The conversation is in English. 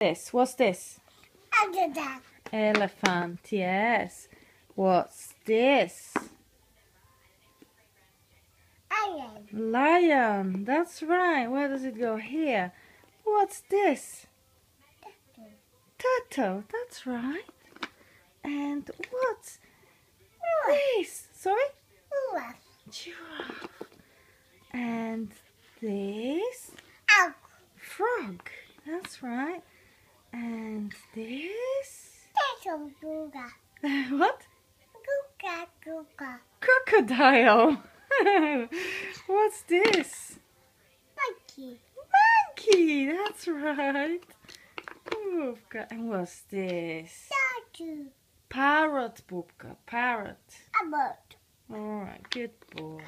This, what's this? Elephant. Elephant, yes. What's this? Lion. Lion, that's right. Where does it go? Here. What's this? Turtle, Turtle, that's right. And what's this? Sorry? Giraffe. Giraffe. And this? Owl. Frog, that's right. This? Little Guga. what? Crocodile. What's this? Monkey. Monkey, that's right. Oh, Bubka. And what's this? Statue. Parrot, Bubka, parrot. A bird. All right, good boy.